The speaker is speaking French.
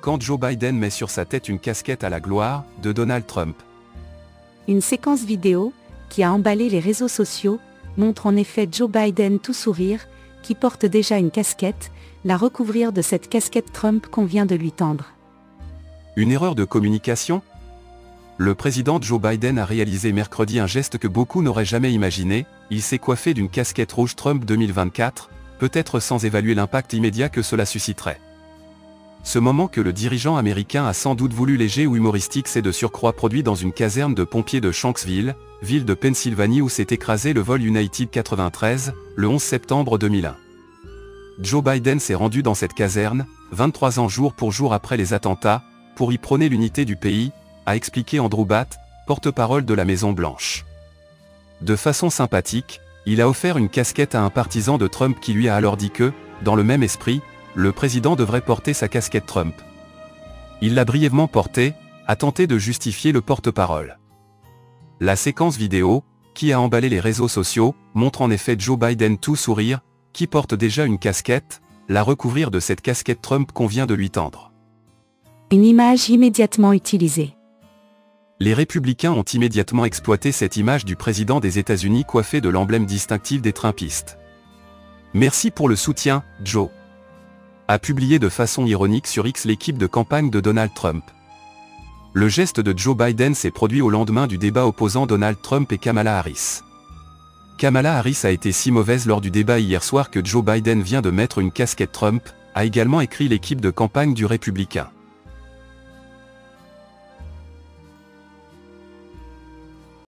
quand Joe Biden met sur sa tête une casquette à la gloire de Donald Trump. Une séquence vidéo, qui a emballé les réseaux sociaux, montre en effet Joe Biden tout sourire, qui porte déjà une casquette, la recouvrir de cette casquette Trump qu'on vient de lui tendre. Une erreur de communication? Le président Joe Biden a réalisé mercredi un geste que beaucoup n'auraient jamais imaginé, il s'est coiffé d'une casquette rouge Trump 2024, peut-être sans évaluer l'impact immédiat que cela susciterait. Ce moment que le dirigeant américain a sans doute voulu léger ou humoristique s'est de surcroît produit dans une caserne de pompiers de Shanksville, ville de Pennsylvanie où s'est écrasé le vol United 93, le 11 septembre 2001. Joe Biden s'est rendu dans cette caserne, 23 ans jour pour jour après les attentats, pour y prôner l'unité du pays, a expliqué Andrew Batt, porte-parole de la Maison Blanche. De façon sympathique, il a offert une casquette à un partisan de Trump qui lui a alors dit que, dans le même esprit, le président devrait porter sa casquette Trump. Il l'a brièvement portée, a tenté de justifier le porte-parole. La séquence vidéo, qui a emballé les réseaux sociaux, montre en effet Joe Biden tout sourire, qui porte déjà une casquette, la recouvrir de cette casquette Trump qu'on vient de lui tendre. Une image immédiatement utilisée. Les républicains ont immédiatement exploité cette image du président des États-Unis coiffé de l'emblème distinctif des Trumpistes. Merci pour le soutien, Joe a publié de façon ironique sur X l'équipe de campagne de Donald Trump. Le geste de Joe Biden s'est produit au lendemain du débat opposant Donald Trump et Kamala Harris. Kamala Harris a été si mauvaise lors du débat hier soir que Joe Biden vient de mettre une casquette Trump, a également écrit l'équipe de campagne du républicain.